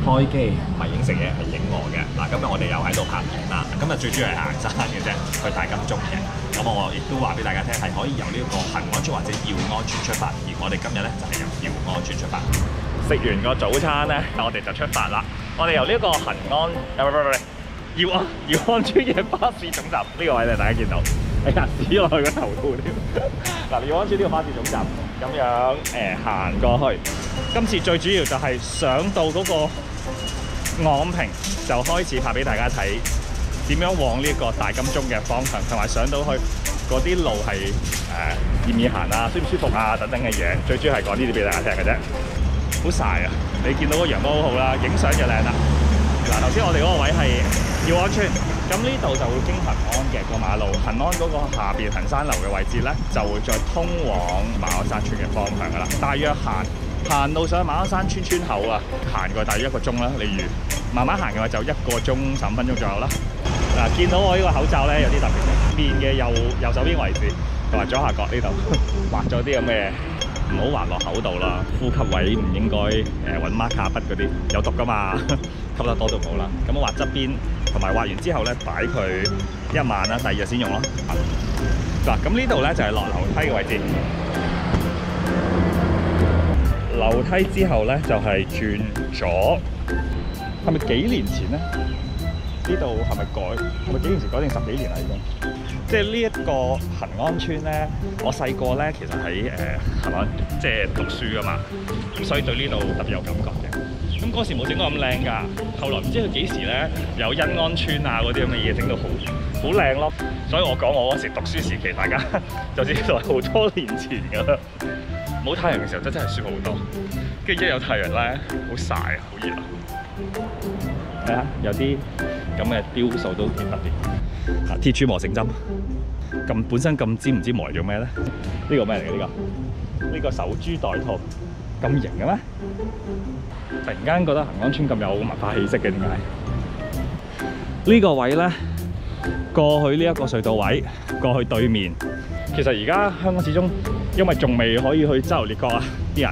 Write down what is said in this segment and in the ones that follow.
開機唔係影食嘢，係影我嘅。嗱，今日我哋又喺度拍片啦。今日最主要係行山嘅啫，去大金鐘嘅。咁我亦都話俾大家聽，係可以由呢個恆安村或者耀安村出發。而我哋今日咧就係由耀安村出發。食完個早餐咧，我哋就出發啦。我哋由呢個恆安，唔唔唔唔，耀安耀安村嘅巴士總站呢個位咧，大家見到，哎呀，屎落去個頭度添。嗱，耀安村呢個巴士總站咁樣誒行過去。今次最主要就係上到嗰個昂坪，就開始拍俾大家睇點樣往呢個大金鐘嘅方向，同埋上到去嗰啲路係誒易唔易行啊、舒唔舒服啊等等嘅嘢。最主要係講呢啲俾大家聽嘅啫。好曬啊！你見到個陽光好好啦，影相就靚啦。嗱，頭先我哋嗰個位係耀安村，咁呢度就會經恆安嘅個馬路，恆安嗰個下邊恆山樓嘅位置咧，就會再通往馬鞍山村嘅方向噶啦。大約行行到上馬鞍山村村口啊，行過大約一個鐘啦。例如慢慢行嘅話，就一個鐘十五分鐘左右啦。嗱，見到我呢個口罩咧有啲特別嘅，面嘅右右手邊位置同埋左下角呢度 畫咗啲咁嘅。唔好畫落口度啦，呼吸位唔應該誒揾 m a r k e 筆嗰啲有毒噶嘛，吸得多就好啦。咁我畫側邊，同埋畫完之後咧擺佢一晚啦，第二日先用咯。嗱，咁呢度咧就係落樓梯嘅位置。樓梯之後咧就係轉左，係咪幾年前咧？呢度係咪改？係咪幾年前改定十幾年啦已經？即係呢一個恆安村咧，我細個咧其實喺誒恆安即係讀書噶嘛，咁所以對呢度特別有感覺嘅。咁嗰時冇整到咁靚㗎，後來唔知佢幾時咧有欣安村啊嗰啲咁嘅嘢整到好好靚咯。所以我講我嗰時讀書時期，大家 就知道係好多年前㗎啦。冇太陽嘅時候真真係舒服好多，跟住一有太陽咧，好曬啊，好熱啊！睇下有啲咁嘅雕塑都幾特別。啊，鐵柱磨成針，咁本身咁尖唔知磨嚟做咩咧？呢個咩嚟嘅呢個？呢個守株待兔，咁型嘅咩？突然間覺得恆安村咁有文化氣息嘅，點解？呢個位咧，過去呢一個隧道位，過去對面。其實而家香港始終因為仲未可以去周遊列國啊，啲人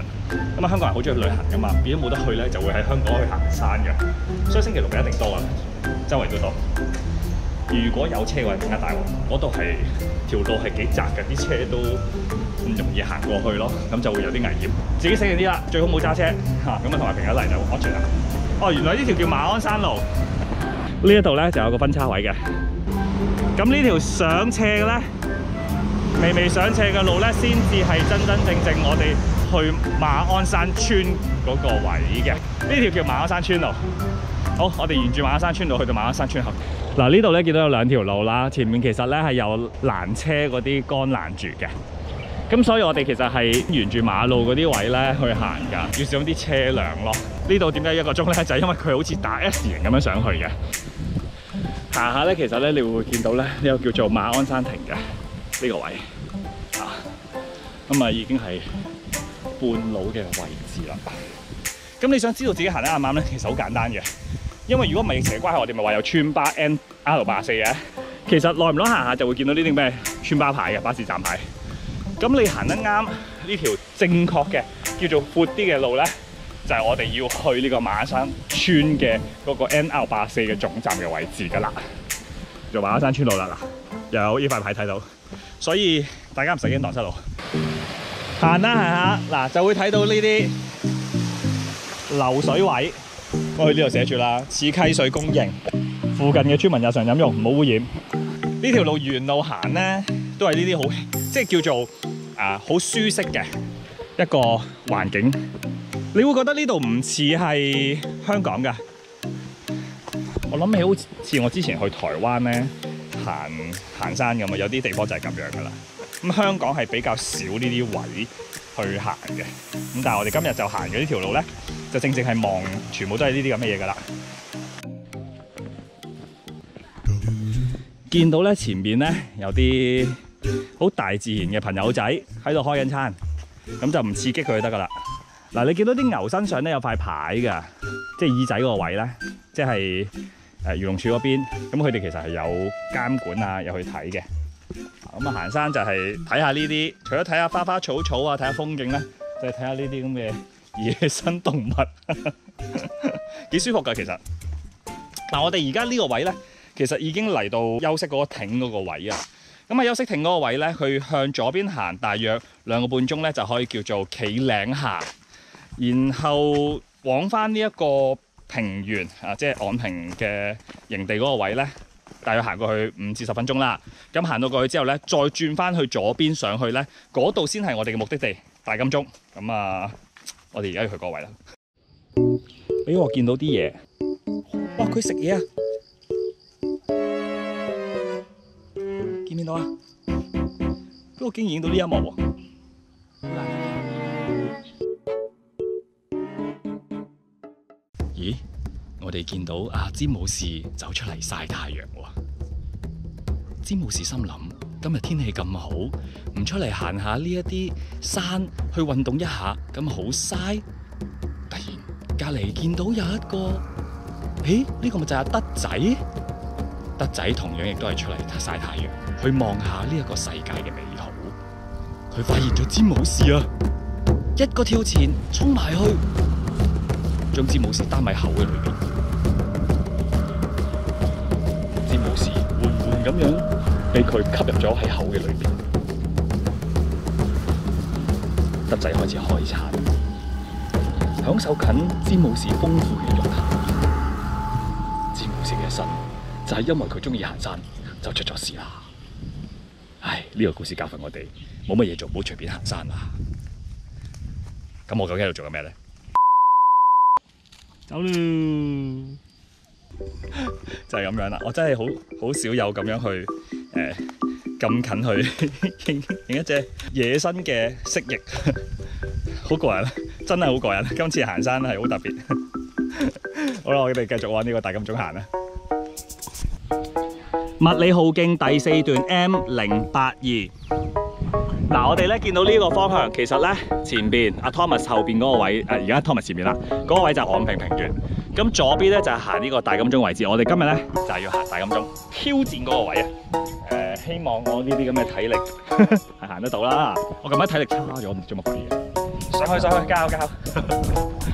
咁啊，香港人好中意旅行噶嘛，變咗冇得去咧，就會喺香港去行山嘅。所以星期六日一定多啊，周圍都多。如果有車嘅話，更加大鑊。嗰度係條路係幾窄嘅，啲車都唔容易行過去咯，咁就會有啲危險。自己醒定啲啦，最好冇揸車嚇，咁啊同埋平日嚟就安全啦。哦，原來呢條叫馬鞍山路，呢一度咧就有個分叉位嘅。咁呢條上斜嘅咧，微微上斜嘅路咧，先至係真真正正我哋去馬鞍山村嗰個位嘅。呢條叫馬鞍山村路。好，我哋沿住馬鞍山村路去到馬鞍山村口。嗱，呢度咧見到有兩條路啦，前面其實咧係有攔車嗰啲杆拦住嘅。咁所以我哋其實係沿住馬路嗰啲位咧去行㗎，要小心啲車輛咯。呢度點解一個鐘咧？就係、因為佢好似打 S 型咁樣上去嘅。行下咧，其實咧你會見到咧呢、呢個叫做馬鞍山亭嘅呢、個位啊，咁啊已經係半路嘅位置啦。咁你想知道自己行得啱唔啱咧？其實好簡單嘅。因為如果唔係成日關係，我哋咪話有村巴 N R 八四嘅。其實耐唔耐行下就會見到呢啲咩村巴牌嘅巴士站牌。咁你行得啱呢條正確嘅叫做闊啲嘅路咧，就係、我哋要去呢個馬山村嘅嗰個 N R 八四嘅總站嘅位置噶啦。就馬山村路啦，嗱，有呢塊牌睇到，所以大家唔使驚蕩失路。行啦行下，嗱就會睇到呢啲流水位。我去呢度寫住啦，似溪水公營，附近嘅村民日常飲用，唔好污染。呢條路沿路行咧，都係呢啲好，即係叫做啊好舒適嘅一個環境。你會覺得呢度唔似係香港㗎？我諗起好似我之前去台灣咧行行山咁啊，有啲地方就係咁樣噶啦。咁香港係比較少呢啲位去行嘅。咁但係我哋今日就行咗呢條路咧。就正正係望，全部都係呢啲咁嘅嘢噶啦。見到咧前面咧有啲好大自然嘅朋友仔喺度開緊餐，咁就唔刺激佢就得噶啦。嗱，你見到啲牛身上咧有塊牌㗎，即係耳仔嗰個位咧，即係誒漁農署嗰邊。咁佢哋其實係有監管啊，有去睇嘅。咁啊行山就係睇下呢啲，除咗睇下花花草草啊，睇下風景咧，就係睇下呢啲咁嘅。野生動物，幾舒服㗎其實。嗱，我哋而家呢個位咧，其實已經嚟到休息嗰個艇嗰個位啊。咁啊，休息艇嗰個位咧，佢向左邊行大約兩個半鐘咧，就可以叫做企嶺行。然後往翻呢一個平原啊，即係岸平嘅營地嗰個位咧，大約行過去五至十分鐘啦。咁行到過去之後咧，再轉翻去左邊上去咧，嗰度先係我哋嘅目的地大金鐘。咁啊，我哋而家要去嗰位啦。俾我見到啲嘢，哇！佢食嘢啊！見唔見到啊？俾我竟然影到呢一幕喎！我哋見到阿詹姆士走出嚟晒太陽喎。詹姆士心諗：今日天氣咁好，唔出嚟行下呢一啲山去運動一下，咁好嘥。突然隔離見到有一個，誒呢個咪就係德仔？德仔同樣亦都係出嚟晒太陽，去望下呢一個世界嘅美好。佢發現咗詹姆士啊，一個跳前衝埋去，將詹姆士擔喺口嘅裏邊。樣被佢吸入咗喺口嘅裏邊。德仔開始開餐，享受緊詹姆士豐富嘅肉。詹姆士嘅一生就係因為佢中意行山，就出咗事啦。唉，呢個故事教訓我哋冇乜嘢做，唔好隨便行山啦。咁我究竟喺度做緊咩咧？走啦，就係咁樣啦。我真係好好少有咁樣去誒咁近去影影一隻野生嘅蜥蜴，好過癮，真係好過癮。今次行山係好特別。好啦，我哋繼續往呢個大金鐘行啦。物理浩徑第四段 M 零八二。嗱，我哋咧見到呢個方向，其實咧前邊阿 Thomas 後邊嗰個位，誒而家 Thomas 前面啦，嗰、那個位就係岸平平原。咁左邊咧就係、行呢個大金鐘位置。我哋今日咧就係、要行大金鐘，挑戰嗰個位啊！誒、希望我呢啲咁嘅體力係 行得到啦。我近排體力差咗，唔知做乜鬼嘢。上去上去，加油加油！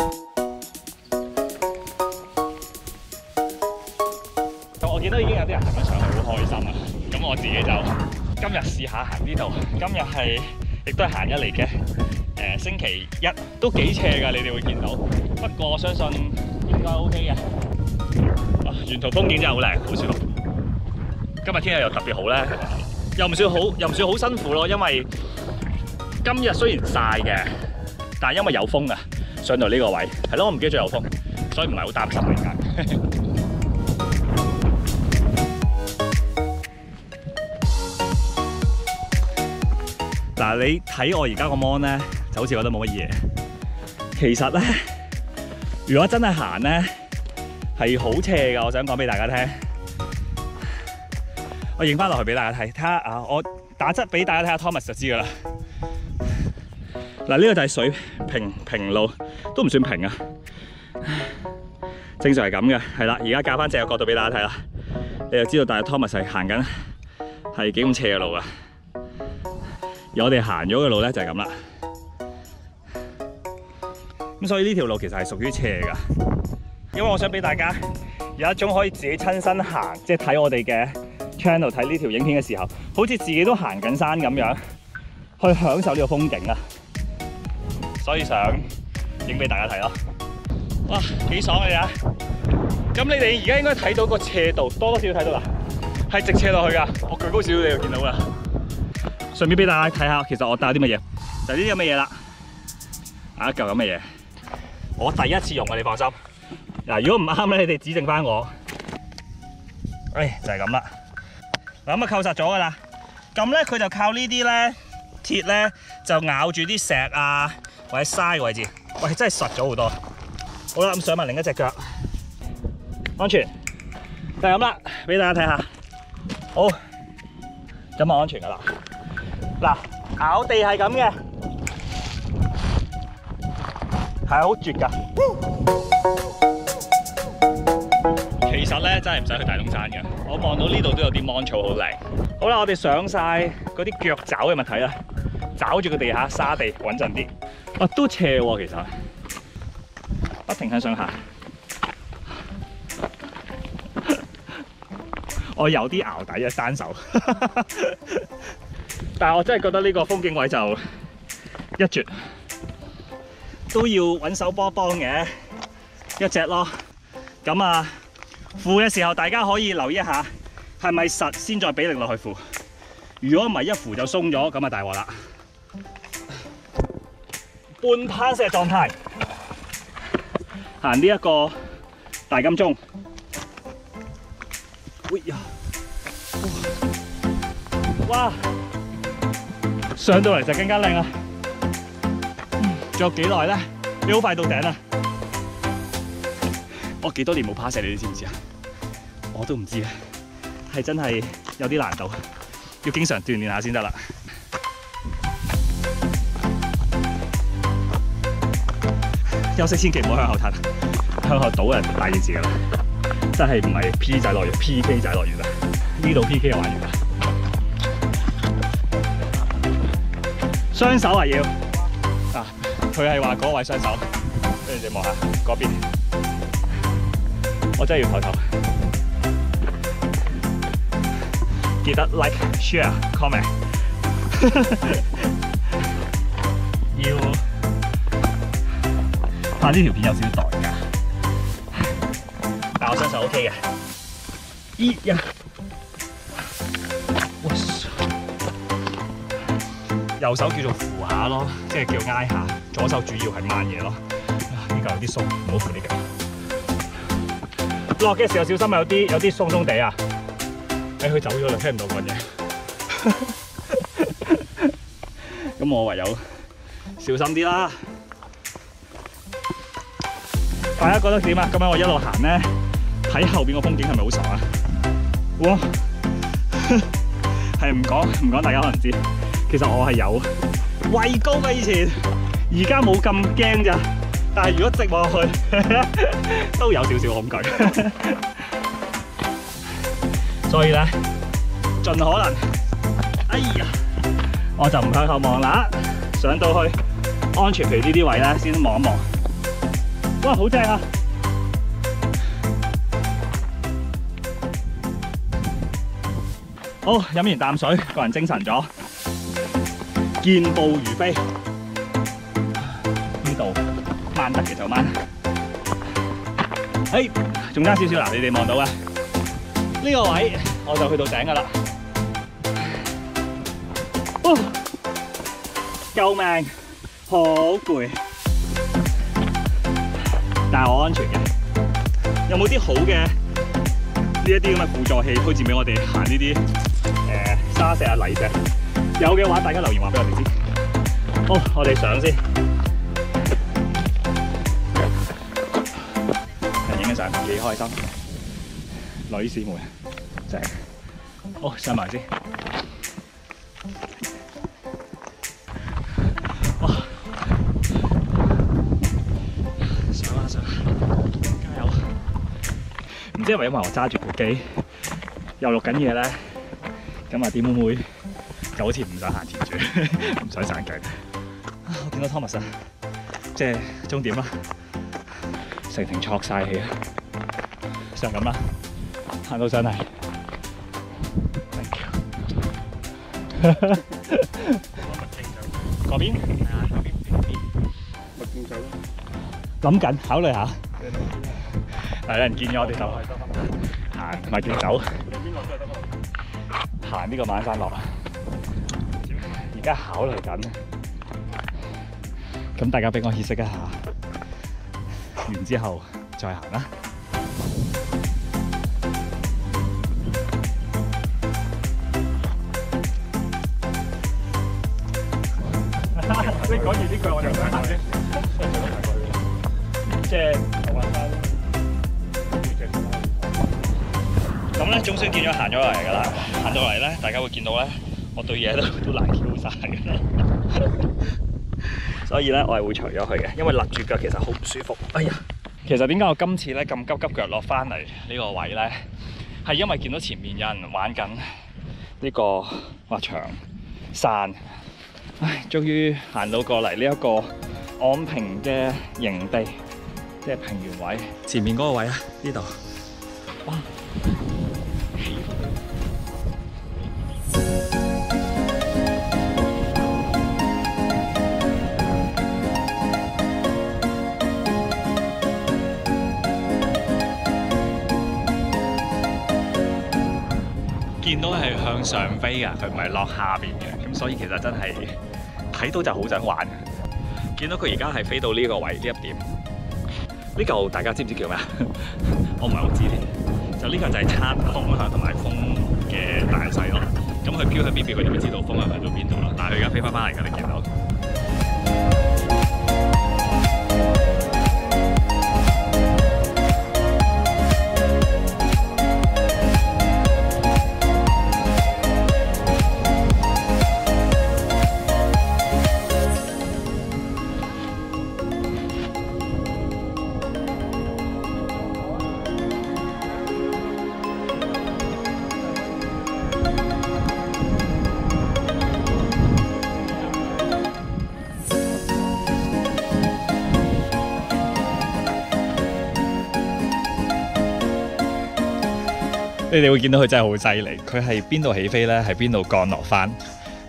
咁我見到已經有啲人行緊上去，好開心啊！咁我自己就〜今日試下行呢度，今日係亦都係行一嚟嘅。誒、星期一都幾斜㗎，你哋會見到。不過我相信應該 OK 嘅。啊，沿途風景真係好靚，好舒服。今日天氣又特別好咧，又唔算好，又唔算好辛苦咯。因為今日雖然晒嘅，但係因為有風啊，上到呢個位係咯，我唔記得咗有風，所以唔係好擔心而家。嗱，你睇我而家個 mon 咧，就好似覺得冇乜嘢。其實咧，如果真係行咧，係好斜噶。我想講俾大家聽，我影翻落去俾大家睇，睇下啊，我打側俾大家睇下 Thomas 就知噶啦。嗱，呢個就係水平平路，都唔算平啊。正常係咁嘅，係啦。而家教翻正個角度俾大家睇啦，你就知道大約 Thomas 係行緊係幾咁斜嘅路啊。而我哋行咗嘅路咧就係咁啦，所以呢條路其實係屬於斜噶，因為我想俾大家有一種可以自己親身行，即係睇我哋嘅 channel 睇呢條影片嘅時候，好似自己都行緊山咁樣，去享受呢個風景啊！所以想影俾大家睇咯。哇，幾爽啊！呀！咁你哋而家應該睇到個斜度，多多少少睇到啦，係直斜落去噶。我举高少少，你就見到啦。順便俾大家睇下，其實我帶啲乜嘢，就呢啲咁嘅嘢啦，啊一嚿咁嘅嘢，我第一次用啊，你放心。嗱，如果唔啱咧，你哋指正翻我。哎，就係咁啦。嗱，咁啊扣實咗噶啦。咁咧佢就靠呢啲咧鐵咧，就咬住啲石啊或者沙嘅位置。喂，真係實咗好多。好啦，咁上埋另一隻腳，安全。就係咁啦，俾大家睇下。好，咁啊安全噶啦。嗱，咬地係咁嘅，系好绝噶。其实咧真系唔使去大东山嘅，我望到呢度都有啲芒草好靓。好啦，我哋上晒嗰啲脚爪嘅物题啦，爪住个地下沙地稳阵啲。啊，都斜喎，其实不停向上下。我有啲熬底啊，单手，但我真系觉得呢个风景位就一绝。都要揾手波幫嘅一隻咯。咁啊，扶嘅時候大家可以留意一下，係咪實先再俾力落去扶。如果唔係一扶就鬆咗，咁啊大鑊啦。半攀石狀態，行呢一個大金鐘。哎呀！哇！上到嚟就更加靚啦。仲有幾耐咧？你好快到頂啦！我幾多年冇攀石，你知唔知啊？我都唔知啊，係真係有啲難度，要經常鍛鍊下先得啦。休息千祈唔好向後褪，向後倒啊大件事噶啦，真係唔係 P 仔樂園，PK 仔樂園啊！呢度 PK 就玩完啦，雙手啊要！佢係話嗰位雙手，跟住你望下嗰邊，我真係要唞唞。記得 like、share、comment，要拍呢條片有少少代價，但我雙手 OK 嘅。咦呀！哇！右手叫做扶下咯，即係叫挨下；左手主要係慢嘢咯。啊，呢嚿有啲鬆，唔好扶呢嚿。落嘅時候小心啊，有啲有啲鬆鬆地啊！誒，佢走咗啦，聽唔到講嘢。咁我唯有小心啲啦。大家覺得點啊？咁樣我一路行咧，睇後邊個風景係咪好爽啊？哇！係唔講唔講，大家可能知。其實我係有畏高嘅以前，而家冇咁驚咋。但係如果直落去，都有少少恐懼。所以咧，盡可能，哎呀，我就唔向後望啦。上到去安全，譬如呢啲位咧，先望一望。哇，好正啊！好，飲完啖水，個人精神咗，健步如飛。呢度掹得嘅就掹。哎，仲差少少嗱，你哋望到啊？呢個位我就去到頂噶啦。救命！好攰，但系我安全嘅。有冇啲好嘅呢一啲咁嘅輔助器推薦俾我哋行呢啲？誒沙石啊、泥石，有嘅話，大家留言話俾我哋知。好，我哋上先，影緊相幾開心，女士們正。好，上埋先。哇！上啊上，加油！唔知係咪因為我揸住部機又錄緊嘢咧？咁啊，點會會就好似唔想行前住，唔想散腳。啊！我見到 Thomas 啊，即係終點啦，成程錯晒氣啊！就咁啦，行到上嚟。Thank you。嗰邊？係啊，嗰邊邊。麥徑走。諗緊，考慮下。係有人建議我哋就行麥徑走。行呢個晚山落，而家考慮緊，咁大家俾我歇息一下，完之後再行啦。講完呢句我就想行先，即係馬山。咁咧，總算見咗行咗落嚟㗎啦。行到嚟咧，大家會見到咧，我對嘢都 都難 Q 晒嘅。所以咧，我係會除咗佢嘅，因為勒住腳其實好唔舒服。哎呀，其實點解我今次咧咁急急腳落翻嚟呢個位咧？係因為見到前面有人玩緊呢個滑翔傘。唉，终于行到过嚟呢一个昂平嘅营地，即系平原位。前面嗰个位啊，呢度。哇！见到系向上飞噶，佢唔系落下边嘅。所以其實真係睇到就好想玩。見到佢而家係飛到呢個位呢一點，呢嚿大家知唔知叫咩啊？我唔係好知添。就呢個就係測風向同埋風嘅大細咯。咁佢飄去邊邊，佢就會知道風向去到邊度啦。但係佢而家飛翻翻嚟㗎，你見到？你哋會見到佢真係好犀利，佢係邊度起飛呢？係邊度降落翻？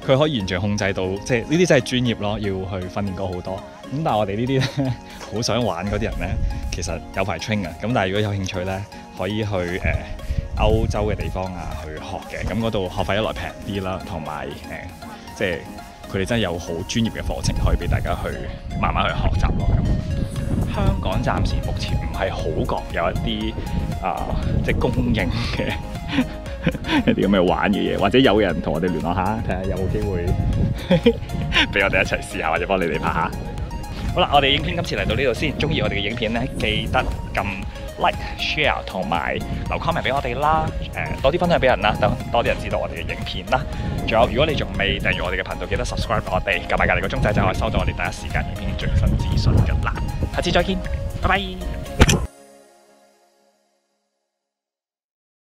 佢可以完全控制到，即係呢啲真係專業咯，要去訓練過好多。咁但係我哋呢啲咧，好想玩嗰啲人呢，其實有排 train 嘅。咁但係如果有興趣呢，可以去誒、呃、歐洲嘅地方啊去學嘅。咁嗰度學費一來平啲啦，同埋誒即係佢哋真係有好專業嘅課程，可以俾大家去慢慢去學習咯。香港暫時目前唔係好覺有一啲啊、呃，即係供應嘅 一啲咁嘅玩嘅嘢，或者有人同我哋聯絡下，睇下有冇機會 俾我哋一齊試下，或者幫你哋拍下。好啦，我哋影片今次嚟到呢度先。中意我哋嘅影片咧，記得撳 like、share 同埋留 comment 俾我哋啦。誒、呃，多啲分享俾人啦，等多啲人知道我哋嘅影片啦。仲有，如果你仲未訂閱我哋嘅頻道，記得 subscribe 我哋，撳埋隔離個鐘仔就可以收到我哋第一時間影片最新資訊㗎啦。下次再见，拜拜。